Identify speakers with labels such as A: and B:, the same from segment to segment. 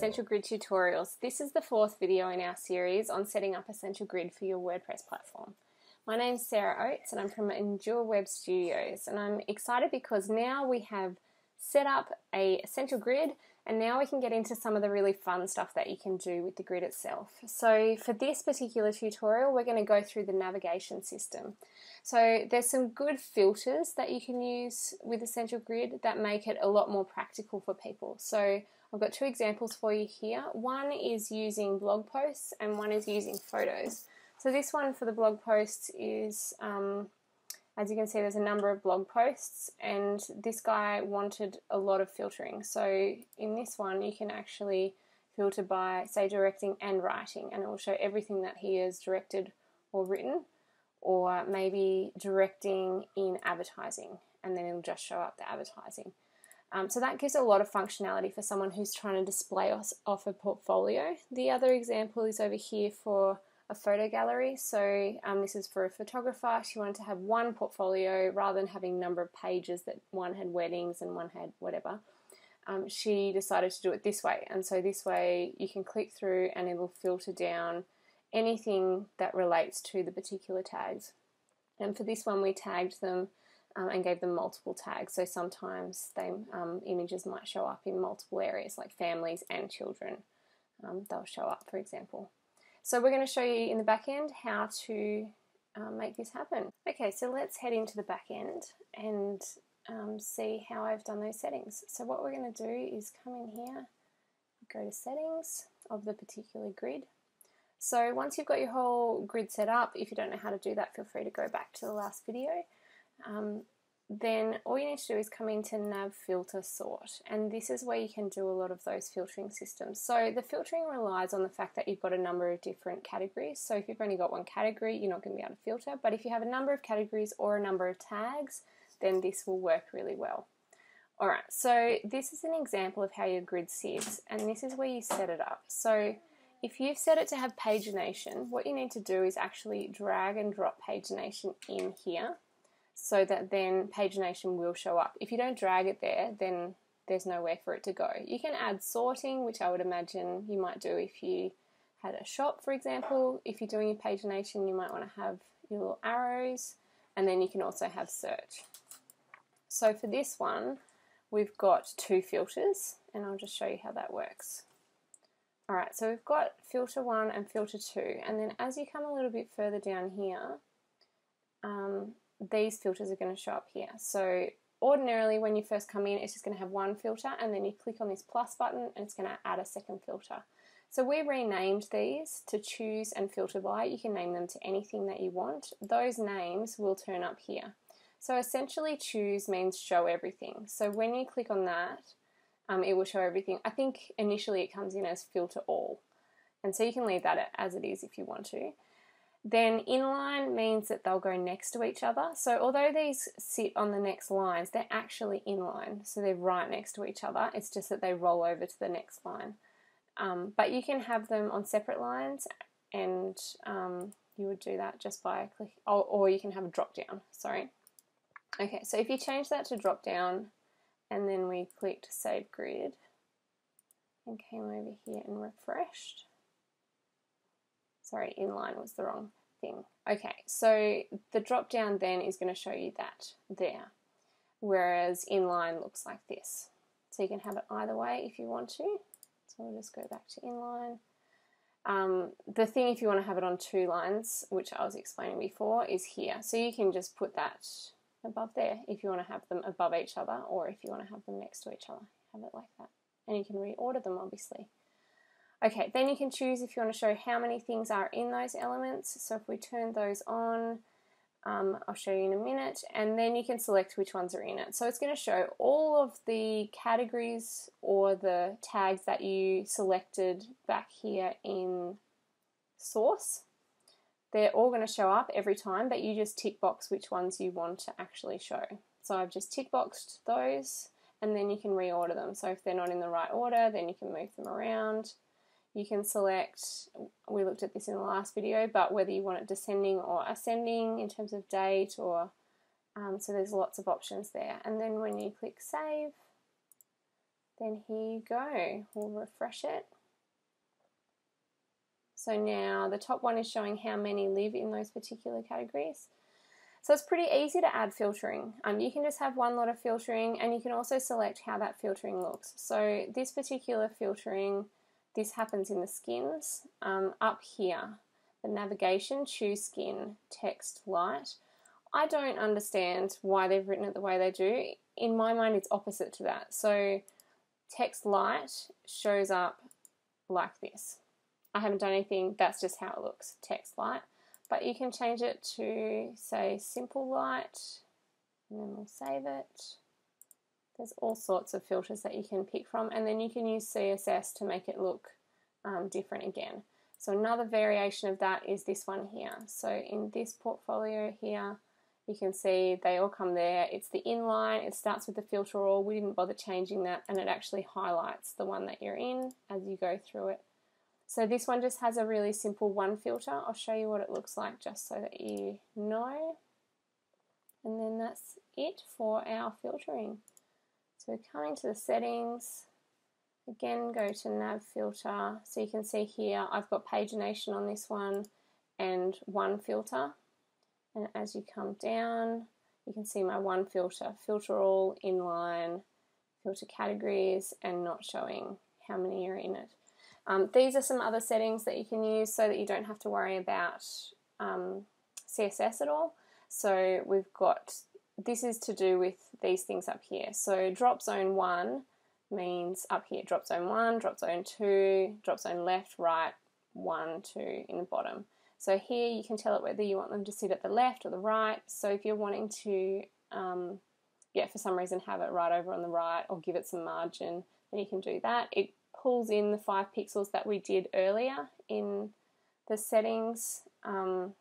A: Essential Grid Tutorials. This is the fourth video in our series on setting up Essential Grid for your WordPress platform. My name is Sarah Oates and I'm from Endure Web Studios and I'm excited because now we have set up a Essential Grid and now we can get into some of the really fun stuff that you can do with the grid itself. So for this particular tutorial we're going to go through the navigation system. So there's some good filters that you can use with Essential Grid that make it a lot more practical for people. So I've got two examples for you here. One is using blog posts and one is using photos. So this one for the blog posts is, um, as you can see, there's a number of blog posts and this guy wanted a lot of filtering. So in this one, you can actually filter by, say, directing and writing and it will show everything that he has directed or written or maybe directing in advertising and then it'll just show up the advertising. Um, so that gives a lot of functionality for someone who's trying to display off a portfolio. The other example is over here for a photo gallery. So um, this is for a photographer. She wanted to have one portfolio rather than having a number of pages that one had weddings and one had whatever. Um, she decided to do it this way. And so this way you can click through and it will filter down anything that relates to the particular tags. And for this one, we tagged them um, and gave them multiple tags. So sometimes they um, images might show up in multiple areas, like families and children. Um, they'll show up, for example. So we're going to show you in the back end how to um, make this happen. Okay, so let's head into the back end and um, see how I've done those settings. So what we're going to do is come in here, go to settings of the particular grid, so once you've got your whole grid set up, if you don't know how to do that, feel free to go back to the last video. Um, then all you need to do is come into nav filter sort and this is where you can do a lot of those filtering systems. So the filtering relies on the fact that you've got a number of different categories. So if you've only got one category you're not going to be able to filter but if you have a number of categories or a number of tags then this will work really well. Alright so this is an example of how your grid sits and this is where you set it up. So if you've set it to have pagination, what you need to do is actually drag and drop pagination in here so that then pagination will show up. If you don't drag it there, then there's nowhere for it to go. You can add sorting, which I would imagine you might do if you had a shop, for example. If you're doing your pagination, you might want to have your little arrows, and then you can also have search. So for this one, we've got two filters, and I'll just show you how that works. Alright, so we've got filter 1 and filter 2, and then as you come a little bit further down here, um, these filters are going to show up here. So ordinarily when you first come in, it's just going to have one filter, and then you click on this plus button and it's going to add a second filter. So we renamed these to choose and filter by. You can name them to anything that you want. Those names will turn up here. So essentially choose means show everything. So when you click on that, um, it will show everything. I think initially it comes in as filter all, and so you can leave that as it is if you want to. Then inline means that they'll go next to each other. So although these sit on the next lines, they're actually inline, so they're right next to each other. It's just that they roll over to the next line. Um, but you can have them on separate lines, and um, you would do that just by click, or, or you can have a drop down. Sorry. Okay, so if you change that to drop down, and then we clicked Save Grid and came over here and refreshed. Sorry, inline was the wrong thing. Okay, so the drop down then is going to show you that there, whereas inline looks like this. So you can have it either way if you want to. So we'll just go back to inline. Um, the thing if you want to have it on two lines, which I was explaining before, is here. So you can just put that above there if you want to have them above each other or if you want to have them next to each other. Have it like that. And you can reorder them obviously. Okay, then you can choose if you want to show how many things are in those elements. So if we turn those on, um, I'll show you in a minute, and then you can select which ones are in it. So it's going to show all of the categories or the tags that you selected back here in source they're all going to show up every time, but you just tick box which ones you want to actually show. So I've just tick boxed those and then you can reorder them. So if they're not in the right order, then you can move them around. You can select, we looked at this in the last video, but whether you want it descending or ascending in terms of date or, um, so there's lots of options there. And then when you click save, then here you go. We'll refresh it. So now the top one is showing how many live in those particular categories. So it's pretty easy to add filtering. Um, you can just have one lot of filtering and you can also select how that filtering looks. So this particular filtering, this happens in the skins. Um, up here, the navigation, choose skin, text light. I don't understand why they've written it the way they do. In my mind, it's opposite to that. So text light shows up like this. I haven't done anything, that's just how it looks, text light. But you can change it to say simple light and then we'll save it. There's all sorts of filters that you can pick from and then you can use CSS to make it look um, different again. So another variation of that is this one here. So in this portfolio here, you can see they all come there. It's the inline, it starts with the filter all. We didn't bother changing that and it actually highlights the one that you're in as you go through it. So this one just has a really simple one filter. I'll show you what it looks like just so that you know. And then that's it for our filtering. So coming to the settings, again go to nav filter. So you can see here I've got pagination on this one and one filter. And as you come down, you can see my one filter, filter all, inline, filter categories, and not showing how many are in it. Um, these are some other settings that you can use so that you don't have to worry about um, CSS at all. So we've got, this is to do with these things up here. So drop zone 1 means up here, drop zone 1, drop zone 2, drop zone left, right, 1, 2 in the bottom. So here you can tell it whether you want them to sit at the left or the right. So if you're wanting to, um, yeah, for some reason have it right over on the right or give it some margin, then you can do that. It pulls in the five pixels that we did earlier in the settings. Um,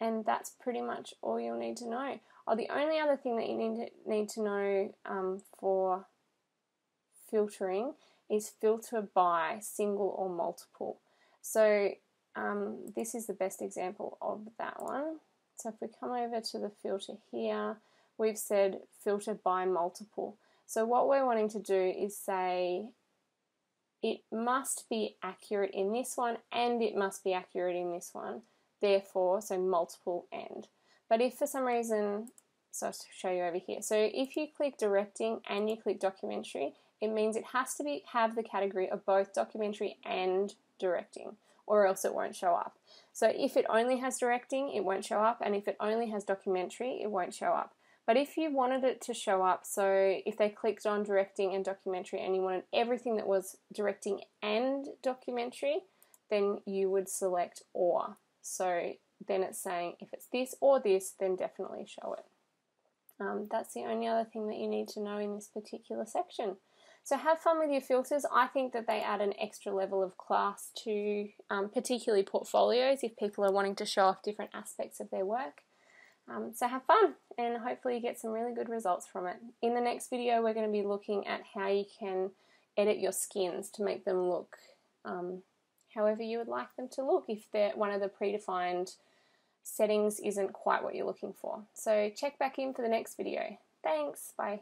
A: and that's pretty much all you'll need to know. Oh, the only other thing that you need to, need to know um, for filtering is filter by single or multiple. So um, this is the best example of that one. So if we come over to the filter here, we've said filter by multiple. So what we're wanting to do is say it must be accurate in this one and it must be accurate in this one. Therefore, so multiple and. But if for some reason, so I'll show you over here. So if you click directing and you click documentary, it means it has to be have the category of both documentary and directing or else it won't show up. So if it only has directing, it won't show up, and if it only has documentary, it won't show up. But if you wanted it to show up, so if they clicked on directing and documentary and you wanted everything that was directing and documentary, then you would select or. So then it's saying if it's this or this, then definitely show it. Um, that's the only other thing that you need to know in this particular section. So have fun with your filters. I think that they add an extra level of class to um, particularly portfolios if people are wanting to show off different aspects of their work. Um, so have fun and hopefully you get some really good results from it. In the next video, we're going to be looking at how you can edit your skins to make them look um, however you would like them to look if one of the predefined settings isn't quite what you're looking for. So check back in for the next video. Thanks, bye.